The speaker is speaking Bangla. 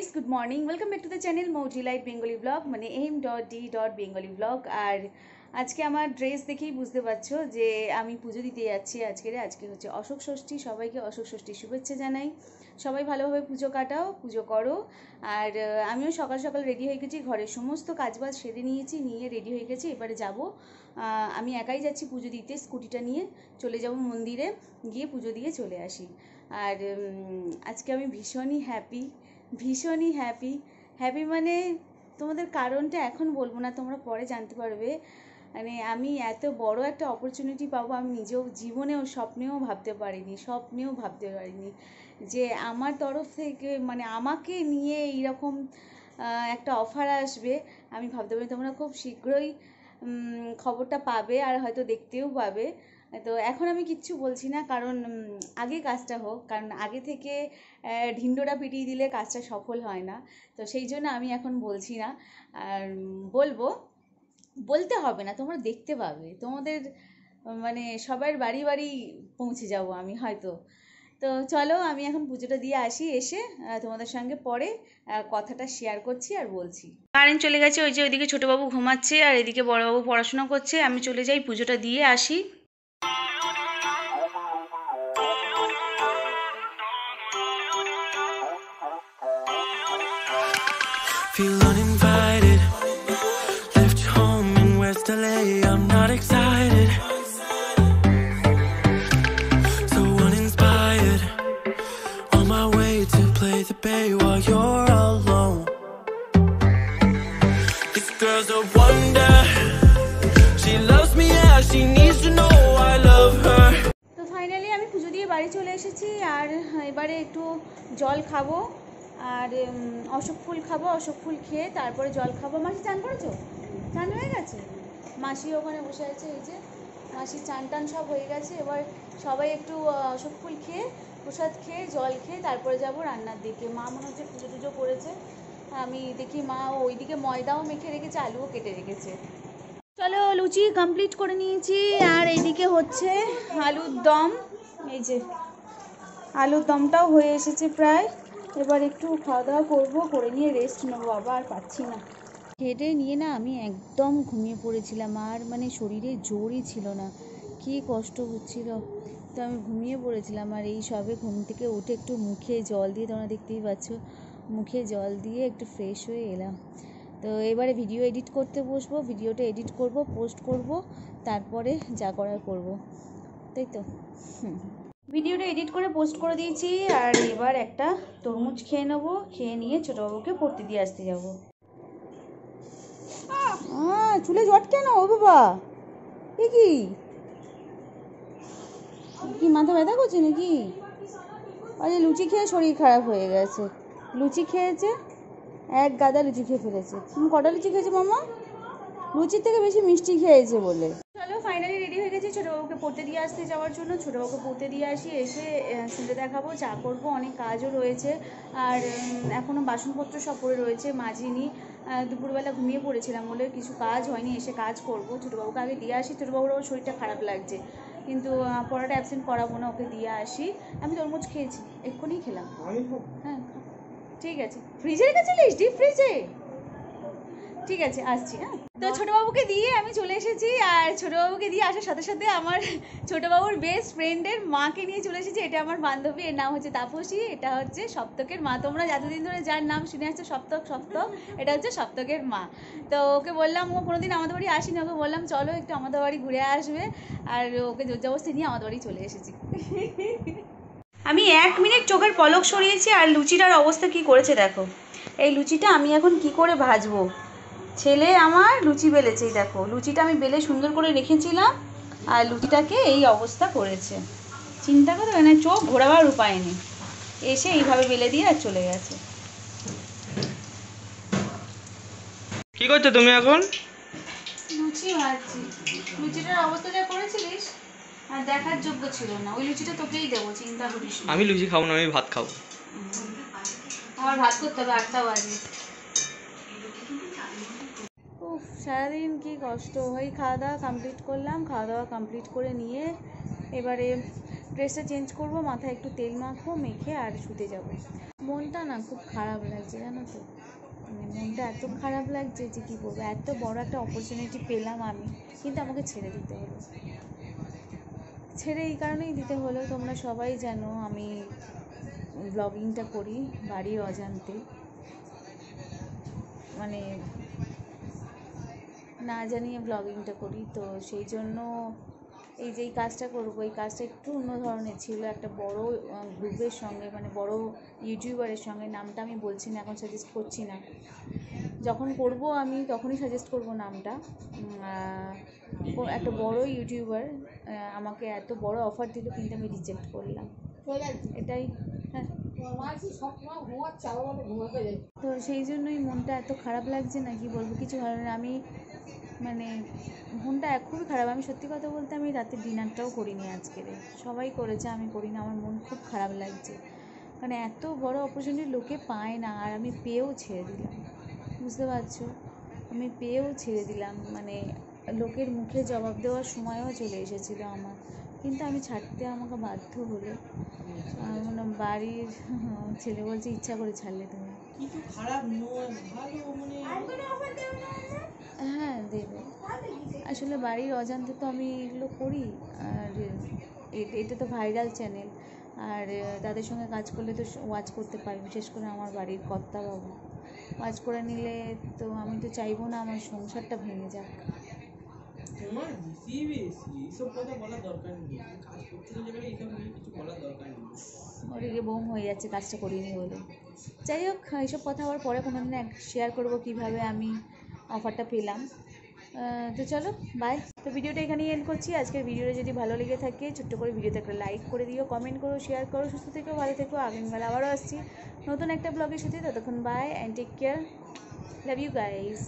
Guys good morning welcome back to the channel Mouji light Bengali blog মানে M dot D dot Bengali blog আর আজকে আমার ড্রেস দেখেই বুঝতে পারছ যে আমি পুজো দিতে যাচ্ছি আজকের। আজকে হচ্ছে অশোক ষষ্ঠী। সবাইকে অশোক ষষ্ঠী শুভেচ্ছা জানাই। সবাই ভালোভাবে পুজো কাটাও, পুজো করো। আর আমিও সকাল সকাল রেডি হয়ে গেছি। ঘরের সমস্ত কাজবাজ সেরে নিয়েছি, নিয়ে রেডি হয়ে গেছি। এবারে যাব আমি একাই যাচ্ছি পুজো দিতে স্কুটিটা নিয়ে। চলে যাব মন্দিরে, গিয়ে পুজো দিয়ে চলে আসি। আর আজকে আমি ভীষণই হ্যাপি ভীষণই হ্যাপি হ্যাপি মানে তোমাদের কারণটা এখন বলব না, তোমরা পরে জানতে পারবে। মানে আমি এত বড় একটা অপরচুনিটি পাবো, আমি নিজেও জীবনেও, স্বপ্নেও ভাবতে পারিনি, স্বপ্নেও ভাবতে পারিনি যে আমার তরফ থেকে মানে আমাকে নিয়ে এইরকম একটা অফার আসবে, আমি ভাবতে পারি তোমরা খুব শীঘ্রই খবরটা পাবে আর হয়তো দেখতেও পাবে। তো এখন আমি কিচ্ছু বলছি না, কারণ আগে কাজটা হোক, কারণ আগে থেকে ঢিন্ডোরা পিটিয়ে দিলে কাজটা সফল হয় না, তো সেই জন্য আমি এখন বলছি না। আর, বলব, বলতে হবে না, তোমরা দেখতে পাবে, তোমাদের মানে সবার বাড়ি বাড়ি পৌঁছে যাব আমি হয়তো। তো চলো, আমি এখন পুজোটা দিয়ে আসি, এসে তোমাদের সঙ্গে পরে কথাটা শেয়ার করছি আর বলছি। কারেন্ট চলে গেছে, ওই যে ওইদিকে ছোটোবাবু ঘুমাচ্ছে, আর এদিকে বড়বাবু পড়াশোনা করছে, আমি চলে যাই পুজোটা দিয়ে আসি। Feel uninvited. Left home in West LA. I'm not excited. So uninspired. On my way to play the bay while you're alone. This girl's a wonder. She loves me, yeah. She needs to know I love her. তো ফাইনালি আমি পুজো দিয়ে বাড়ি চলে এসেছি আর এবারে একটু জল খাবো আর অশোক ফুল খাব, অশোক ফুল খেয়ে তারপরে জল খাব। মাসি, চান করেছ? চান হয়ে গেছে? মাসি ওখানে বসে আছে, এই যে মাসি চান টান সব হয়ে গেছে। এবার সবাই একটু অশোক ফুল খেয়ে, প্রসাদ খেয়ে, জল খেয়ে তারপরে যাব রান্নার দিকে। মা মনে হচ্ছে পুজো টুজো করেছে। আমি দেখি মা ওইদিকে ময়দাও মেখে রেখেছে, আলুও কেটে রেখেছে। চলো, লুচি কমপ্লিট করে নিয়েছি। আর এইদিকে হচ্ছে আলুর দম। এই যে, আলুর দমটাও হয়ে এসেছে প্রায়। এবার একটু খাওয়া দাওয়া করব, করে নিয়ে রেস্ট নেব আবার আর পাচ্ছি না। খেটে নিয়ে না আমি একদম ঘুমিয়ে পড়েছিলাম, আর মানে শরীরে জোরই ছিল না। কী কষ্ট হচ্ছিল। তো আমি ঘুমিয়ে পড়েছিলাম, আর এই সবে ঘুম থেকে উঠে একটু মুখে জল দিয়ে, তোমরা দেখতেই পাচ্ছ, মুখে জল দিয়ে একটু ফ্রেশ হয়ে এলাম। তো এবারে ভিডিও এডিট করতে বসবো ভিডিওটা এডিট করব পোস্ট করব, তারপরে যা করার করব। তাই তো? হুম। ভিডিওটা এডিট করে পোস্ট করে দিয়েছি, আর এবার একটা তরমুজ খেয়ে নেব, খেয়ে নিয়ে ছোটোবাবুকে পড়তে দিয়ে আসতে যাব। চুলে জট কেন? ও বাবা কি? কি, মাথা ব্যথা করছে নাকি? আরে, লুচি খেয়ে শরীর খারাপ হয়ে গেছে। লুচি খেয়েছে, এক গাদা লুচি খেয়ে ফেলেছে। তুমি কটা লুচি খেয়েছে মামা? লুচির থেকে বেশি মিষ্টি খেয়েছে বলে। ফাইনালি রেডি হয়ে গেছি। ছোটোবাবুকে পড়তে দিয়ে আসতে যাওয়ার জন্য। ছোটোবাবুকে পড়তে দিয়ে আসি এসে শুনতে দেখাবো চা করব অনেক কাজও রয়েছে। আর এখনও বাসনপত্র সব পড়ে রয়েছে মাজিনি। দুপুরবেলা ঘুমিয়ে পড়েছিলাম বলে কিছু কাজ হয়নি এসে কাজ করব। ছোটোবাবুকে আগে দিয়ে আসি ছোটোবাবুর আবার শরীরটা খারাপ লাগছে। কিন্তু পড়াটা অ্যাবসেন্ট করাবো না ওকে দিয়ে আসি। আমি তরমুজ খেয়েছি এক্ষুনি খেলাম। হ্যাঁ ঠিক আছে। ফ্রিজে রেখেছিলিস? ডিপ ফ্রিজে ঠিক আছে আসছি হ্যাঁ? তো ছোটবাবুকে দিয়ে আমি চলে এসেছি আর ছোটবাবুকে দিয়ে আসার সাথে সাথে আমার ছোটবাবুর বেস্ট ফ্রেন্ডের মাকে নিয়ে চলে এসেছি। এটা আমার বান্ধবী এর নাম হচ্ছে তাপসী এটা হচ্ছে সপ্তকের মা। তোমরা যতদিন ধরে যার নাম শুনে আসছো সপ্তক সপ্তক এটা হচ্ছে সপ্তকের মা। তো ওকে বললাম ও কোনোদিন আমাদের বাড়ি আসেনি ওকে বললাম চলো একটু আমাদের বাড়ি ঘুরে আসবে। আর ওকে জোরজবস্তি নিয়ে আমাদের বাড়ি চলে এসেছি। আমি এক মিনিট চোখের পলক সরিয়েছি আর লুচিটার অবস্থা কি করেছে দেখো। এই লুচিটা আমি এখন কি করে ভাজবো? ছেলে আমার লুচি বেলেছে এই দেখো। লুচিটা আমি বেলে সুন্দর করে রেখেছিলাম আর লুচিটাকে এই অবস্থা করেছে। চিন্তা করো মানে চোখ ঘোরাবার উপায় নেই। এসে এইভাবে বেলে দিয়ে আর চলে গেছে। কি করছ তুমি এখন? লুচি ভাজছি। লুচিটার অবস্থা যা করেছিলিস আর দেখার যোগ্য ছিল না। ওই লুচিটা তোকেই দেবো চিন্তা করিস আমি লুচি খাব না আমি ভাত খাব। আমার ভাত করতে হবে আটটা বাজে। সারাদিন কি কষ্ট? ওই খাওয়া দাওয়া কমপ্লিট করলাম খাওয়া দাওয়া কমপ্লিট করে নিয়ে এবারে ড্রেসটা চেঞ্জ করব, মাথায় একটু তেল মাখবো, মেখে আর শুতে যাব। মনটা না খুব খারাপ লাগছে, জানো তো? মানে মনটা এত খারাপ লাগছে যে কী বলব, এত বড় একটা অপরচুনিটি পেলাম আমি, কিন্তু আমাকে ছেড়ে দিতে হলো। ছেড়ে এই কারণেই দিতে হলো, তোমরা সবাই জানো আমি ব্লগিংটা করি বাড়ির অজান্তে। মানে না জানিয়ে ব্লগিংটা করি তো সেই জন্য এই যে এই কাজটা করব এই কাজটা একটু অন্য ধরনের ছিল একটা বড় গ্রুপের সঙ্গে মানে বড় ইউটিউবারের সঙ্গে নামটা আমি বলছি না এখন সাজেস্ট করছি না। যখন করব আমি তখনই সাজেস্ট করব নামটা। একটা বড় ইউটিউবার আমাকে এত বড় অফার দিল কিন্তু আমি রিজেক্ট করলাম। এটাই হ্যাঁ। তো সেই জন্যই মনটা এত খারাপ লাগছে না কি বলব কিছু ভালো না। আমি মানে মনটা খুবই খারাপ। আমি সত্যি কথা বলতে আমি রাতে ডিনারটাও করিনি আজকে সবাই করেছে আমি করিনি আমার মন খুব খারাপ লাগছে। মানে এত বড় অপরচুনিটি লোকে পায় না আর আমি পেয়েও ছেড়ে দিলাম। বুঝতে পারছ? আমি পেয়েও ছেড়ে দিলাম। মানে লোকের মুখে জবাব দেওয়ার সময়ও চলে এসেছিল আমার। কিন্তু আমি ছাড়তে আমাকে বাধ্য হলো। মানে বাড়ির ছেলে বলছে ইচ্ছা করে ছাড়লে তুমি। কিছু খারাপ ভালো মানে হ্যাঁ দেবে। আসলে বাড়ির অজান্তে তো আমি এগুলো করি আর এটা তো ভাইরাল চ্যানেল। আর তাদের সঙ্গে কাজ করলে তো ওয়াচ করতে পারি বিশেষ করে আমার বাড়ির কর্তাবাবু ওয়াচ করে নিলে তো আমি তো চাইব না আমার সংসারটা ভেঙে যাক। তোমার বেশি বেশি এইসব কথা বলার দরকার নেই। কাজ করতে গেলে এইসব নিয়ে কিছু বলার দরকার নেই। ওদিকে বোম হয়ে যাচ্ছে কাজটা করিনি বলে। যাই হোক এইসব কথা আবার পরে কোনো দিন শেয়ার করব কীভাবে আমি অফারটা পেলাম। তো চলো বাই তো ভিডিওটা এখানেই এন্ড করছি। আজকের ভিডিওটা যদি ভালো লেগে থাকে, ছোট্ট করে ভিডিওতে একটা লাইক করে দিও কমেন্ট করো শেয়ার করো, সুস্থ থেকো, ভালো থেকো। আগামীকাল আবারও আসছি। নতুন একটা ব্লগের সাথে, ততক্ষণ bye and take care love you guys